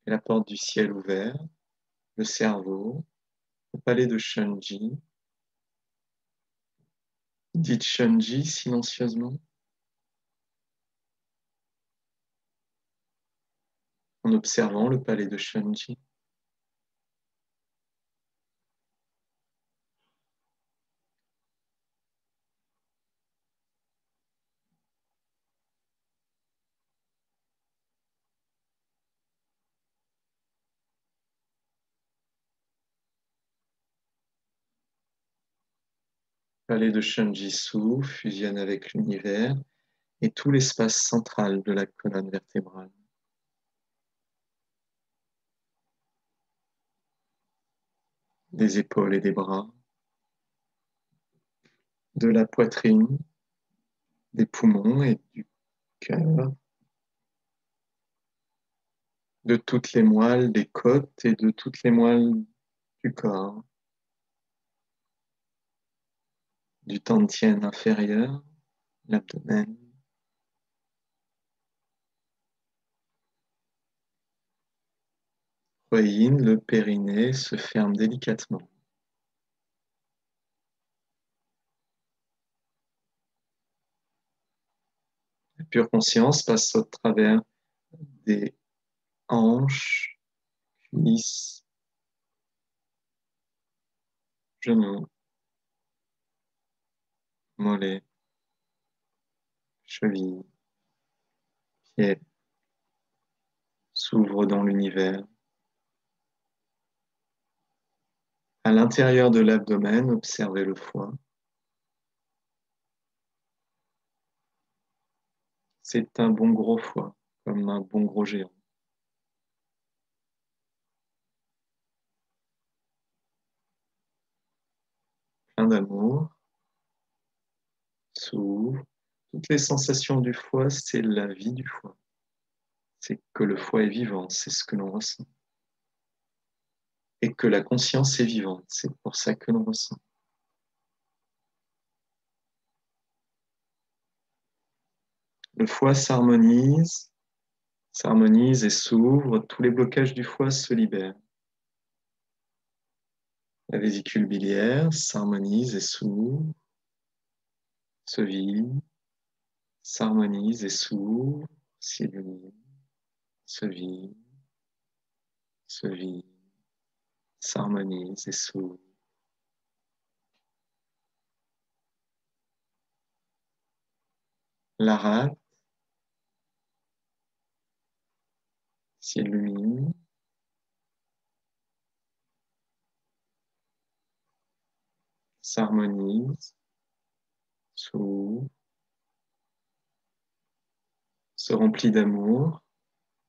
la porte du ciel ouvert, le cerveau, le palais de Shunji, dit Shunji silencieusement. En observant le palais de Shunji. Palais de Shunjisu fusionne avec l'univers et tout l'espace central de la colonne vertébrale. Des épaules et des bras, de la poitrine, des poumons et du cœur, de toutes les moelles des côtes et de toutes les moelles du corps. Du tantien inférieur, l'abdomen. le périnée se ferme délicatement. La pure conscience passe au travers des hanches, cuisses, genoux, mollets, chevilles, pieds, s'ouvre dans l'univers. À l'intérieur de l'abdomen, observez le foie. C'est un bon gros foie, comme un bon gros géant. Plein d'amour s'ouvre. Toutes les sensations du foie, c'est la vie du foie. C'est que le foie est vivant, c'est ce que l'on ressent. Et que la conscience est vivante, c'est pour ça que l'on ressent. Le foie s'harmonise, s'harmonise et s'ouvre, tous les blocages du foie se libèrent. La vésicule biliaire s'harmonise et s'ouvre se vide, s'harmonise et s'ouvre, s'illumine, se vide, se vide, s'harmonise et s'ouvre. La rate s'illumine, s'harmonise, se remplit d'amour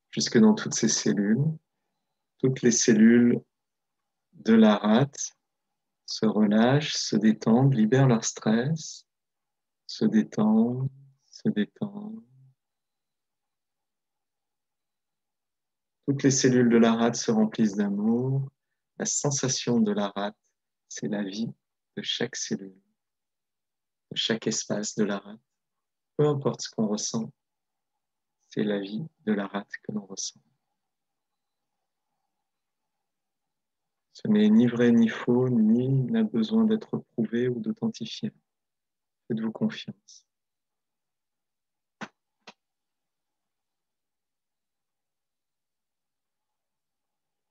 jusque dans toutes ses cellules. Toutes les cellules de la rate se relâchent, se détendent, libèrent leur stress, se détendent, se détendent. Toutes les cellules de la rate se remplissent d'amour. La sensation de la rate, c'est la vie de chaque cellule chaque espace de la rate. Peu importe ce qu'on ressent, la vie de la rate que l'on ressent. Ce n'est ni vrai ni faux, ni n'a besoin d'être prouvé ou d'authentifié. Faites-vous confiance.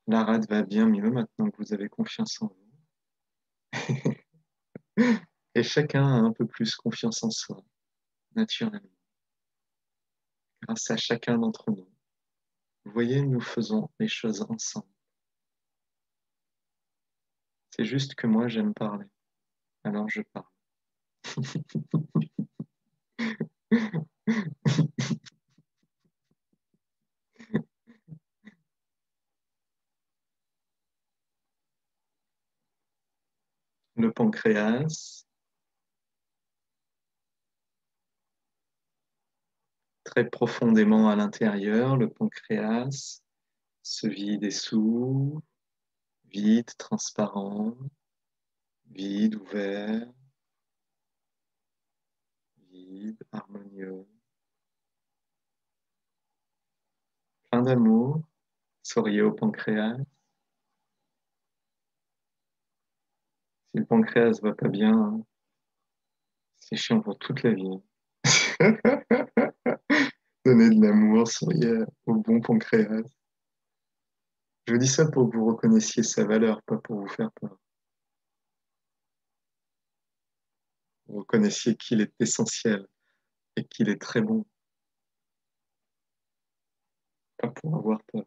La rate va bien mieux maintenant que vous avez confiance en vous. Et chacun a un peu plus confiance en soi, naturellement. Grâce à chacun d'entre nous. Vous voyez, nous faisons les choses ensemble. C'est juste que moi, j'aime parler. Alors je parle. Le pancréas. Très profondément à l'intérieur, le pancréas se vide et s'ouvre vide, transparent, vide, ouvert, vide, harmonieux. Plein d'amour, souriez au pancréas. Si le pancréas va pas bien, hein, c'est chiant pour toute la vie. Donnez de l'amour, souriez au bon pancréas. Je vous dis ça pour que vous reconnaissiez sa valeur, pas pour vous faire peur. Vous reconnaissiez qu'il est essentiel et qu'il est très bon. Pas pour avoir peur,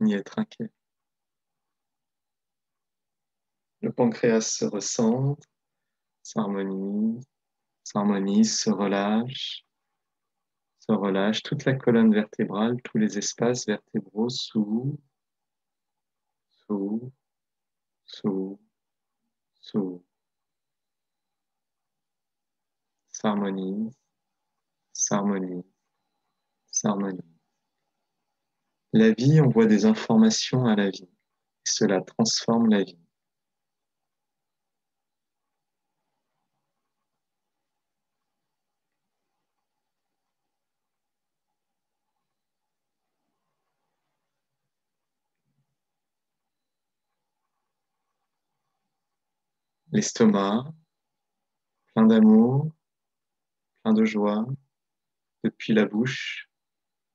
ni être inquiet. Le pancréas se recentre, s'harmonise, s'harmonise, se relâche se relâche, toute la colonne vertébrale, tous les espaces vertébraux s'ouvrent, s'ouvrent, s'ouvrent, s'ouvrent. S'harmonise, s'harmonise, s'harmonise. La vie envoie des informations à la vie et cela transforme la vie. L'estomac, plein d'amour, plein de joie, depuis la bouche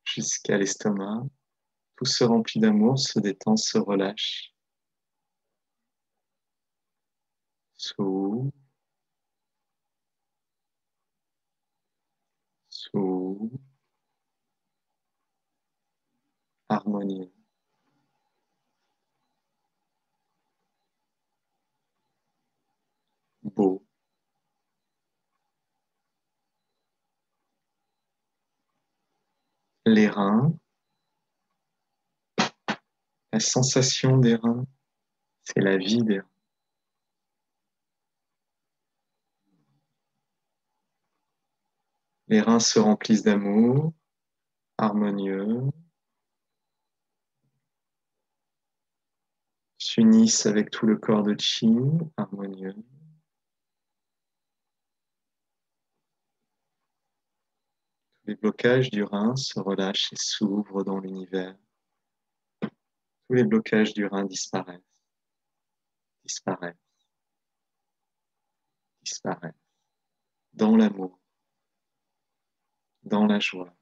jusqu'à l'estomac. Tout se remplit d'amour, se détend, se relâche. Sous. Sous. Harmonie. Les reins, la sensation des reins, c'est la vie des reins. Les reins se remplissent d'amour, harmonieux, s'unissent avec tout le corps de chi, harmonieux. Les blocages du rein se relâchent et s'ouvrent dans l'univers. Tous les blocages du rein disparaissent, disparaissent, disparaissent. Dans l'amour, dans la joie.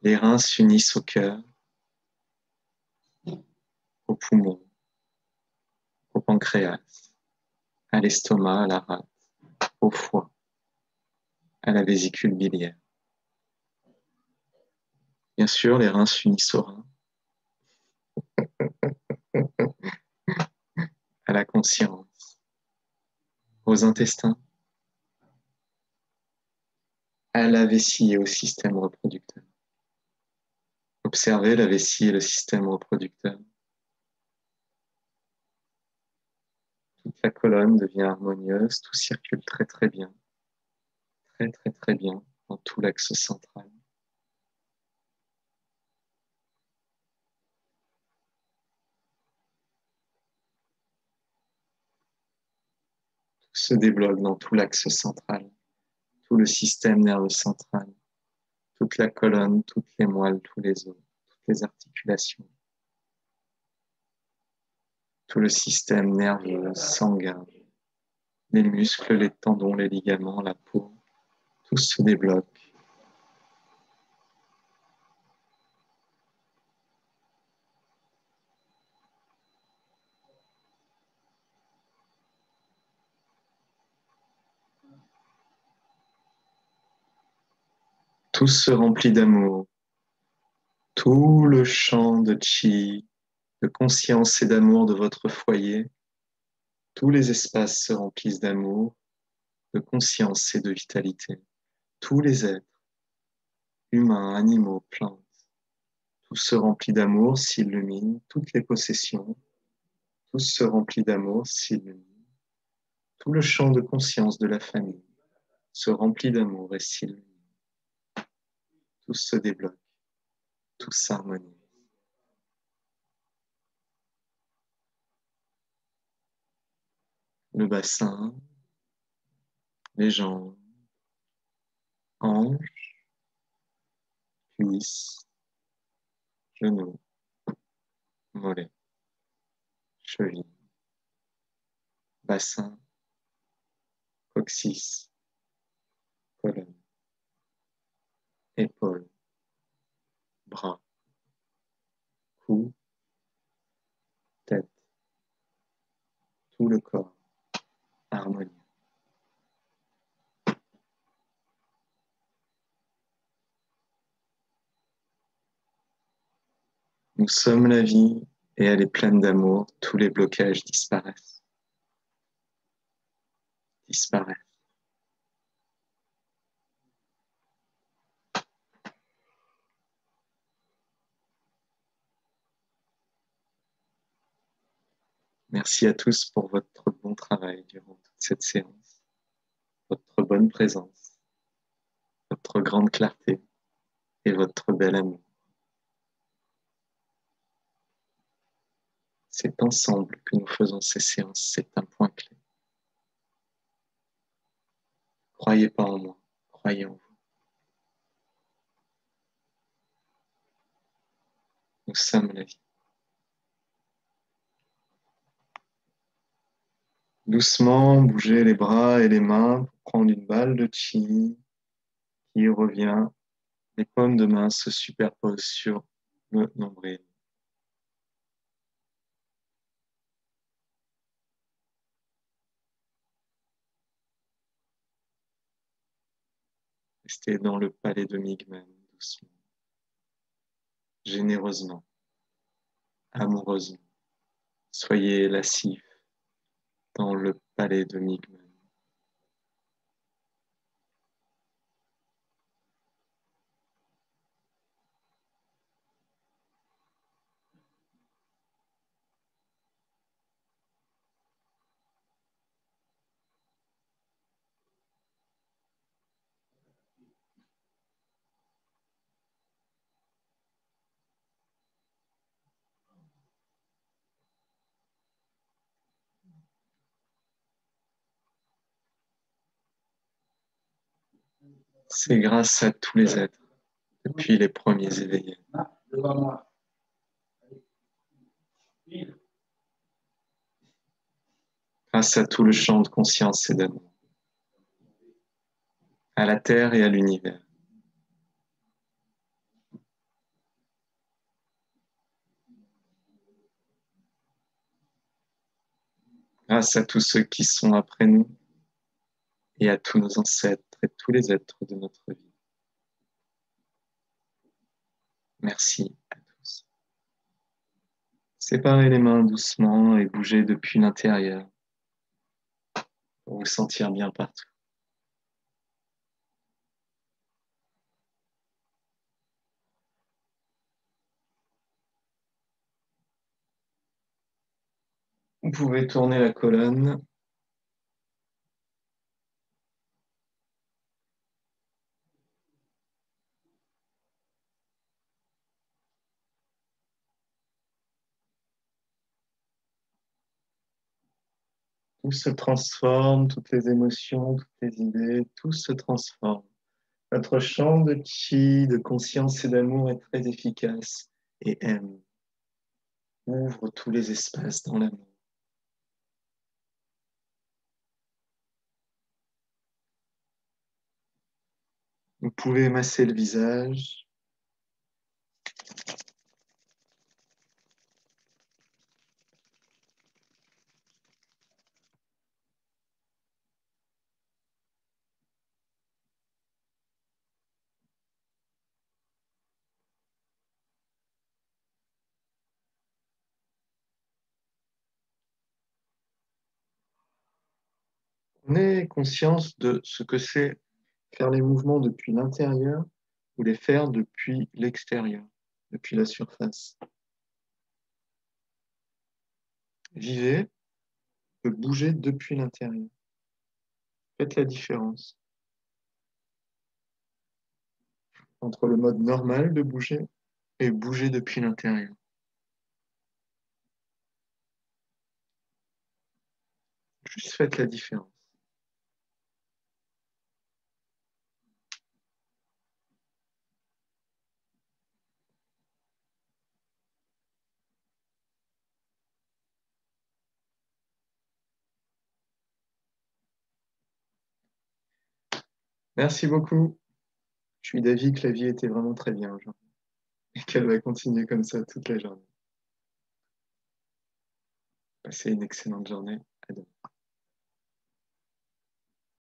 Les reins s'unissent au cœur, au poumon, au pancréas, à l'estomac, à la rate, au foie à la vésicule biliaire. Bien sûr, les reins s'unissent aux reins, à la conscience, aux intestins, à la vessie et au système reproducteur. Observez la vessie et le système reproducteur. Toute la colonne devient harmonieuse, tout circule très très bien très très très bien dans tout l'axe central. Tout se débloque dans tout l'axe central, tout le système nerveux central, toute la colonne, toutes les moelles, tous les os, toutes les articulations. tout le système nerveux, sanguin, les muscles, les tendons, les ligaments, la peau, tout se débloque. Tout se remplit d'amour. Tout le champ de chi, de conscience et d'amour de votre foyer tous les espaces se remplissent d'amour, de conscience et de vitalité. Tous les êtres, humains, animaux, plantes, tout se remplit d'amour, s'illumine, toutes les possessions, tout se remplit d'amour, s'illumine. Tout le champ de conscience de la famille se remplit d'amour et s'illumine. Tout se débloque, tout s'harmonise. le bassin, les jambes, hanches, cuisses, genoux, mollets, chevilles, bassin, coccyx, colonne, épaules, bras, cou, tête, tout le corps harmonie. Nous sommes la vie et elle est pleine d'amour. Tous les blocages disparaissent. Disparaissent. Merci à tous pour votre bon travail durant toute cette séance, votre bonne présence, votre grande clarté et votre bel amour. C'est ensemble que nous faisons ces séances, c'est un point clé. Croyez pas en moi, croyez en vous. Nous sommes la vie. Doucement, bougez les bras et les mains pour prendre une balle de chi qui revient. Les paumes de main se superposent sur le nombril. Restez dans le palais de Migmen doucement, généreusement, amoureusement. Soyez lascifs dans le palais de Migmen. C'est grâce à tous les êtres, depuis les premiers éveillés. Grâce à tout le champ de conscience et d'amour, à la Terre et à l'univers. Grâce à tous ceux qui sont après nous et à tous nos ancêtres tous les êtres de notre vie. Merci à tous. Séparez les mains doucement et bougez depuis l'intérieur pour vous sentir bien partout. Vous pouvez tourner la colonne Tout se transforme, toutes les émotions, toutes les idées, tout se transforme. Notre champ de chi, de conscience et d'amour est très efficace et aime. Ouvre tous les espaces dans l'amour. Vous pouvez masser le visage. Prenez conscience de ce que c'est faire les mouvements depuis l'intérieur ou les faire depuis l'extérieur, depuis la surface. Vivez de bouger depuis l'intérieur. Faites la différence entre le mode normal de bouger et bouger depuis l'intérieur. Juste faites la différence. Merci beaucoup. Je suis d'avis que la vie était vraiment très bien aujourd'hui et qu'elle va continuer comme ça toute la journée. Passez une excellente journée. À demain.